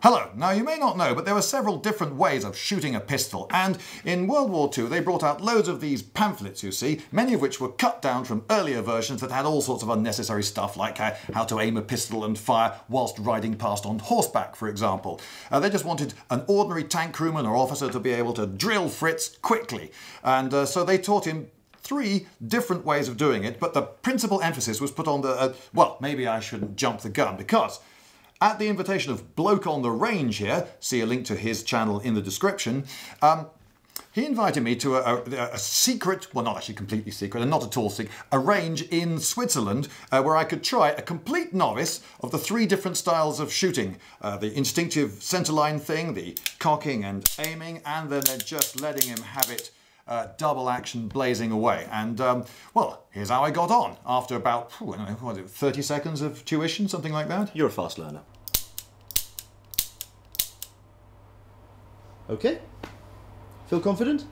Hello. Now, you may not know, but there were several different ways of shooting a pistol, and in World War II they brought out loads of these pamphlets, you see, many of which were cut down from earlier versions that had all sorts of unnecessary stuff, like how, how to aim a pistol and fire whilst riding past on horseback, for example. Uh, they just wanted an ordinary tank crewman or officer to be able to drill Fritz quickly, and uh, so they taught him three different ways of doing it, but the principal emphasis was put on the, uh, well, maybe I shouldn't jump the gun, because at the invitation of Bloke on the Range here, see a link to his channel in the description, um, he invited me to a, a, a, secret, well, not actually completely secret, and not at all secret, a range in Switzerland uh, where I could try a complete novice of the three different styles of shooting. Uh, the instinctive centerline thing, the cocking and aiming, and then just letting him have it uh, double action blazing away. And um, well, here's how I got on after about know, what 30 seconds of tuition, something like that. You're a fast learner. Okay. Feel confident?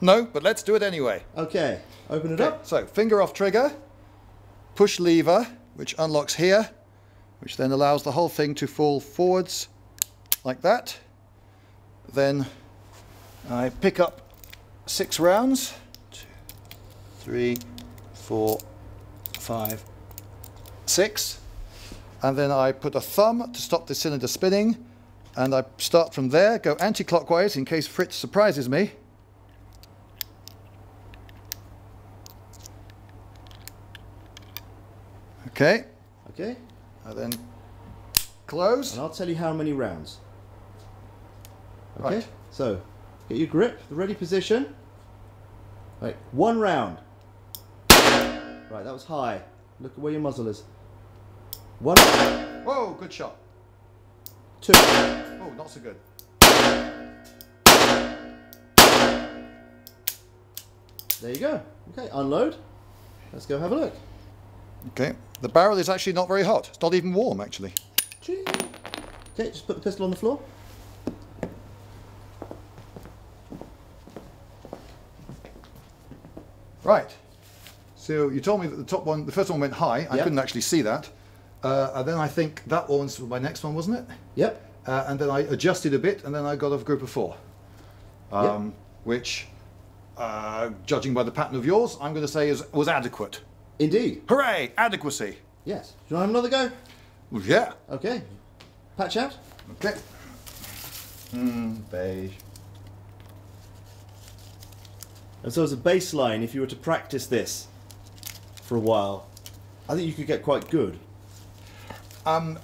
No, but let's do it anyway. Okay. Open it okay. up. So, finger off trigger, push lever, which unlocks here, which then allows the whole thing to fall forwards like that. Then I pick up six rounds. Two, three, four, five, six. And then I put a thumb to stop the cylinder spinning. And I start from there, go anti-clockwise in case Fritz surprises me. Okay. Okay. And then close. And I'll tell you how many rounds. Okay. Right. So, get your grip, the ready position. Right, one round. Right, that was high. Look at where your muzzle is. One. Whoa, good shot. Two. Oh, not so good. There you go. Okay, unload. Let's go have a look. Okay, the barrel is actually not very hot. It's not even warm, actually. Okay, just put the pistol on the floor. Right. So you told me that the top one, the first one went high. I couldn't actually see that. Uh, and then I think that was my next one, wasn't it? Yep. Uh, and then I adjusted a bit, and then I got a group of four. Um, yep. Which, uh, judging by the pattern of yours, I'm going to say is was adequate. Indeed. Hooray! Adequacy. Yes. Do you want to have another go? Well, yeah. Okay. Patch out. Okay. Hmm, beige. And so as a baseline, if you were to practice this for a while, I think you could get quite good. Um,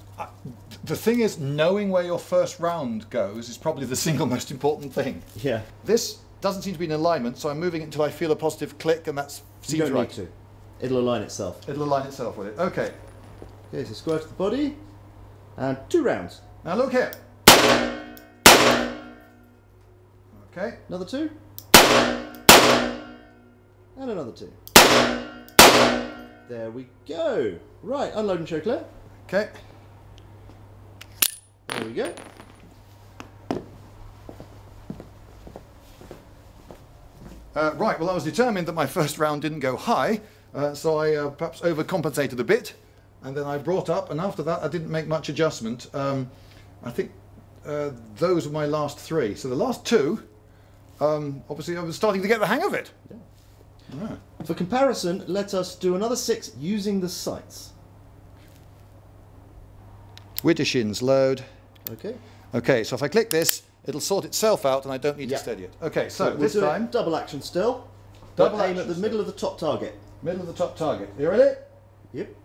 the thing is, knowing where your first round goes is probably the single most important thing. Yeah. This doesn't seem to be in alignment, so I'm moving it until I feel a positive click, and that's seems you don't right. need to. It'll align itself. It'll align itself with it. Okay. Okay, so square to the body, and two rounds. Now look here. Okay. Another two. And another two. There we go. Right, unload and show. Okay. There we go. Uh, right, well I was determined that my first round didn't go high, uh, so I uh, perhaps overcompensated a bit, and then I brought up, and after that I didn't make much adjustment. Um, I think uh, those were my last three. So the last two, um, obviously I was starting to get the hang of it. Yeah. For comparison, let us do another six using the sights. Widdershins load. Okay. Okay, so if I click this, it'll sort itself out and I don't need to steady it. Okay, so, so we'll this time... double action still. Double aim at the still. middle of the top target. Middle of the top target. You ready? Yep.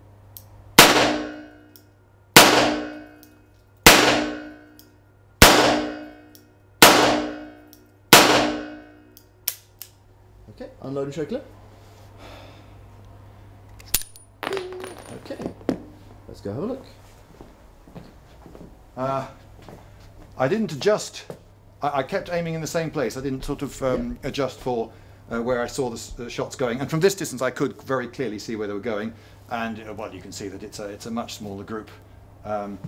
Okay, unload and show clip. Okay, let's go have a look. Uh, I didn't adjust. I, I, kept aiming in the same place. I didn't sort of um, yeah. adjust for uh, where I saw the, shots going. And from this distance, I could very clearly see where they were going. And uh, well, you can see that it's a it's a much smaller group. Um,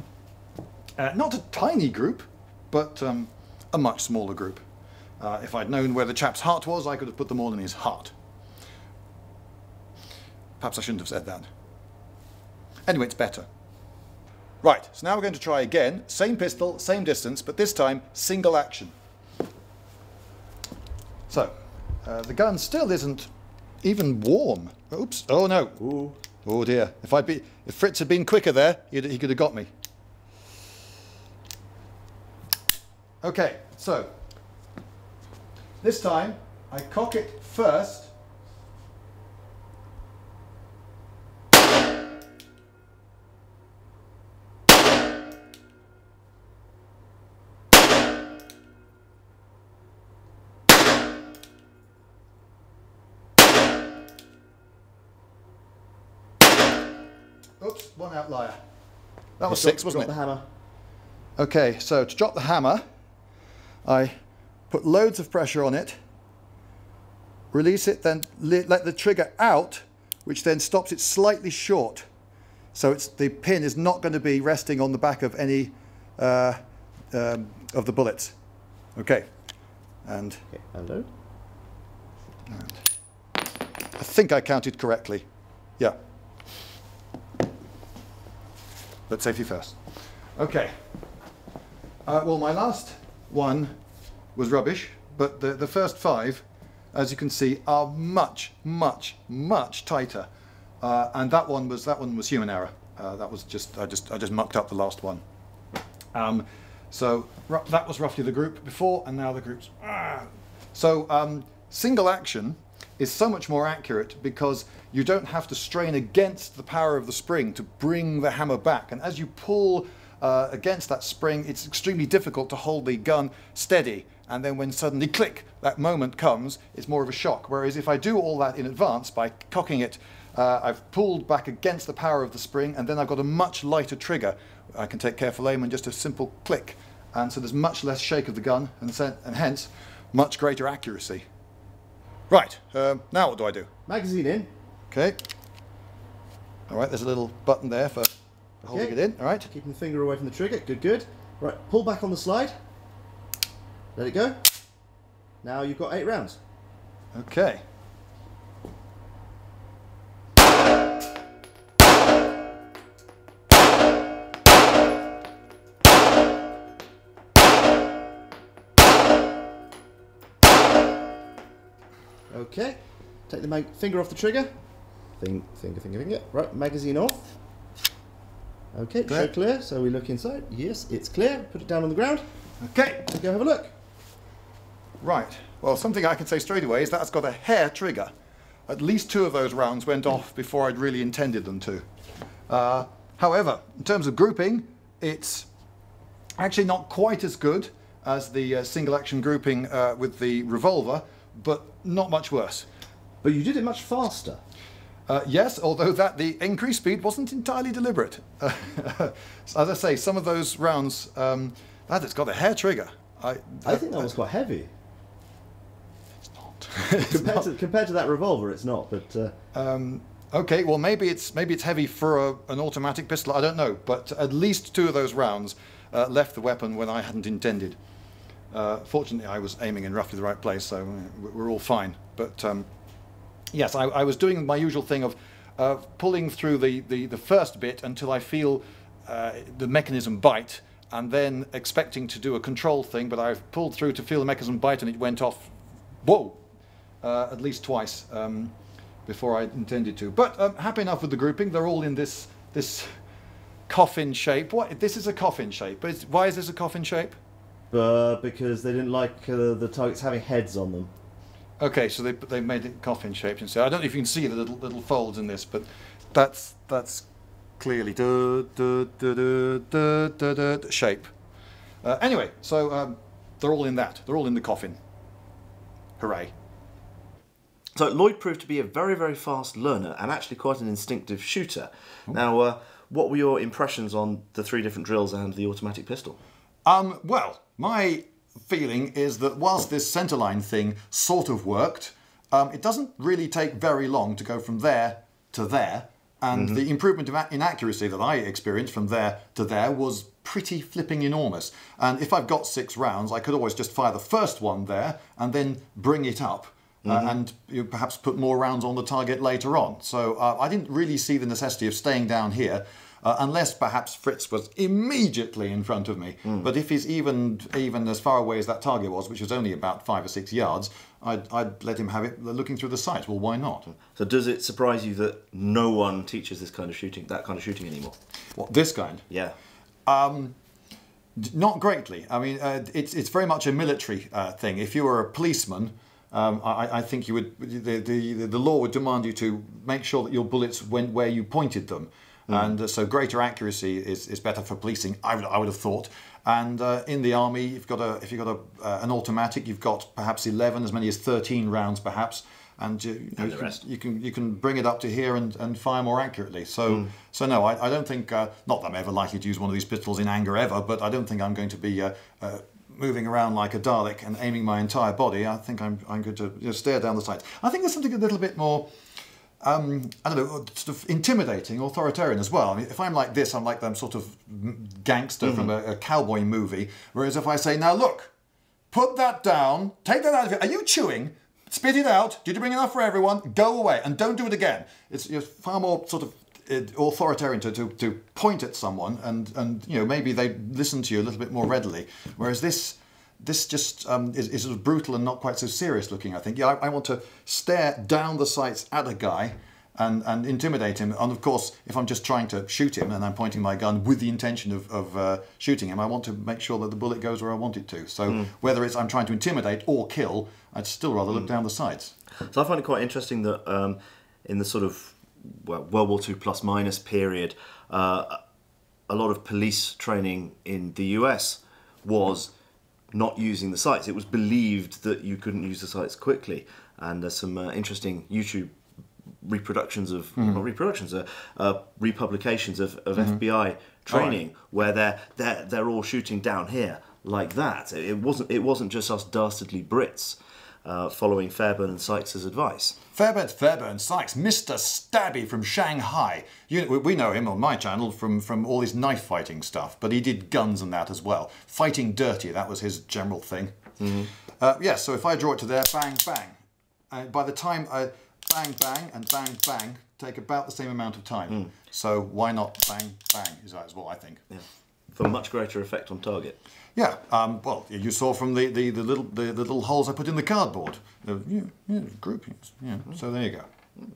uh, not a tiny group, but um, a much smaller group. Uh, if I'd known where the chap's heart was, I could have put them all in his heart. Perhaps I shouldn't have said that. Anyway, it's better. Right, so now we're going to try again. Same pistol, same distance, but this time single action. So, uh, the gun still isn't even warm. Oops, oh no. Ooh. Oh dear. If I'd be, if Fritz had been quicker there, he'd, he could have got me. Okay, so this time I cock it first. Oops, one outlier. That was six, wasn't it? the hammer. Okay, so to drop the hammer, I put loads of pressure on it, release it, then let the trigger out, which then stops it slightly short. So it's, the pin is not going to be resting on the back of any uh, um, of the bullets. Okay, and Okay, hello. I think I counted correctly. Yeah. But safety first. Okay. Uh, well, my last one was rubbish, but the, the first five, as you can see, are much, much, much tighter. Uh, and that one was that one was human error. Uh, that was just I just I just mucked up the last one. Um, so that was roughly the group before, and now the groups. Ah. So um, single action is so much more accurate because you don't have to strain against the power of the spring to bring the hammer back. And as you pull uh, against that spring, it's extremely difficult to hold the gun steady. And then when suddenly click, that moment comes, it's more of a shock. Whereas if I do all that in advance by cocking it, uh, I've pulled back against the power of the spring, and then I've got a much lighter trigger. I can take careful aim and just a simple click. And so there's much less shake of the gun, and, and hence much greater accuracy. Right, um, now what do I do? Magazine in. Okay. All right, there's a little button there for holding Okay. it in. All right. Keeping the finger away from the trigger. Good, good. Right, pull back on the slide. Let it go. Now you've got eight rounds. Okay. Okay. Take the mag- finger off the trigger. Thing, finger, finger, finger. Right, magazine off. Okay, Clear. show clear. So we look inside. Yes, it's clear. Put it down on the ground. Okay. And go have a look. Right. Well, something I can say straight away is that's got a hair trigger. At least two of those rounds went off before I'd really intended them to. Uh, however, in terms of grouping, it's actually not quite as good as the uh, single action grouping uh, with the revolver, but not much worse. But you did it much faster. Uh, yes, although that the increased speed wasn't entirely deliberate. as I say, some of those rounds, um, that it's got a hair trigger. I, I think that was quite heavy. it's not. Compared to, compared to that revolver, it's not. But uh, Um, okay, well maybe it's maybe it's heavy for a, an automatic pistol. I don't know, but at least two of those rounds uh, left the weapon when I hadn't intended. Uh, fortunately, I was aiming in roughly the right place, so uh, we're all fine. But um, yes, I, I was doing my usual thing of uh, pulling through the, the, the first bit until I feel uh, the mechanism bite, and then expecting to do a control thing, but I've pulled through to feel the mechanism bite, and it went off. Whoa! uh, at least twice um, before I intended to. But um, happy enough with the grouping. They're all in this this coffin shape. What? This is a coffin shape. But why is this a coffin shape? Uh, because they didn't like uh, the targets having heads on them. Okay, so they they made it coffin shaped and so I don't know if you can see the little little folds in this, but that's that's clearly duh, duh, duh, shape. Uh, anyway, so um, they're all in that. They're all in the coffin. Hooray! So Lloyd proved to be a very, very fast learner and actually quite an instinctive shooter. Now, uh, what were your impressions on the three different drills and the automatic pistol? Um, well, my feeling is that whilst this centerline thing sort of worked, um, it doesn't really take very long to go from there to there. And the improvement of a- in accuracy that I experienced from there to there was pretty flipping enormous. And if I've got six rounds, I could always just fire the first one there and then bring it up. Uh, and you perhaps put more rounds on the target later on. So uh, I didn't really see the necessity of staying down here. uh, unless perhaps Fritz was immediately in front of me. But if he's even even as far away as that target was, which was only about five or six yards, I'd, I'd let him have it looking through the sights. Well, why not? So does it surprise you that no one teaches this kind of shooting, that kind of shooting anymore? What this kind? Yeah. Not greatly. I mean, uh, it's it's very much a military uh, thing. If you were a policeman, um, I, I think you would the, the the law would demand you to make sure that your bullets went where you pointed them, and uh, so greater accuracy is, is better for policing. I would I would have thought. And uh, in the army, you've got a if you've got a uh, an automatic, you've got perhaps eleven, as many as thirteen rounds, perhaps. And, you, And you the can- you can you can bring it up to here and, and fire more accurately. So so no, I, I don't think uh, not that I'm ever likely to use one of these pistols in anger ever, but I don't think I'm going to be uh, uh, moving around like a Dalek and aiming my entire body. I think I'm I'm going to you know, stare down the sights. I think there's something a little bit more. Um, I don't know, sort of intimidating, authoritarian as well. I mean, if I'm like this, I'm like them sort of gangster from a, a cowboy movie. Whereas if I say, now look, put that down, take that out of here. Are you chewing? Spit it out. Did you bring enough for everyone? Go away and don't do it again. It's you're far more sort of authoritarian to, to, to point at someone and, and you know maybe they listen to you a little bit more readily. Whereas this this just um, is, is sort of brutal and not quite so serious looking. I think. Yeah, I, I want to stare down the sights at a guy and, and intimidate him. And of course, if I'm just trying to shoot him and I'm pointing my gun with the intention of, of uh, shooting him, I want to make sure that the bullet goes where I want it to. So whether it's I'm trying to intimidate or kill, I'd still rather look down the sights. So I find it quite interesting that um, in the sort of World War II plus minus period, uh, a lot of police training in the US was not using the sights. It was believed that you couldn't use the sights quickly, and there's some uh, interesting YouTube reproductions of not reproductions, uh, uh, republications of, of FBI training where they're they're they're all shooting down here like that. It wasn't it wasn't just us dastardly Brits uh, following Fairbairn and Sykes' advice. Fairbairn, Fairbairn Sykes, Mr. Stabby from Shanghai. You, we- we know him on my channel from, from all his knife fighting stuff, but he did guns and that as well. Fighting dirty, that was his general thing. Uh, yes, so if I draw it to there, bang, bang. And by the time I bang, bang, and bang, bang, take about the same amount of time. So why not bang, bang, is what I think. Yeah. For much greater effect on target. Yeah, um, well, you saw from the, the, the little the, the, little holes I put in the cardboard. The yeah, yeah, groupings. Yeah. Mm. So there you go. Mm.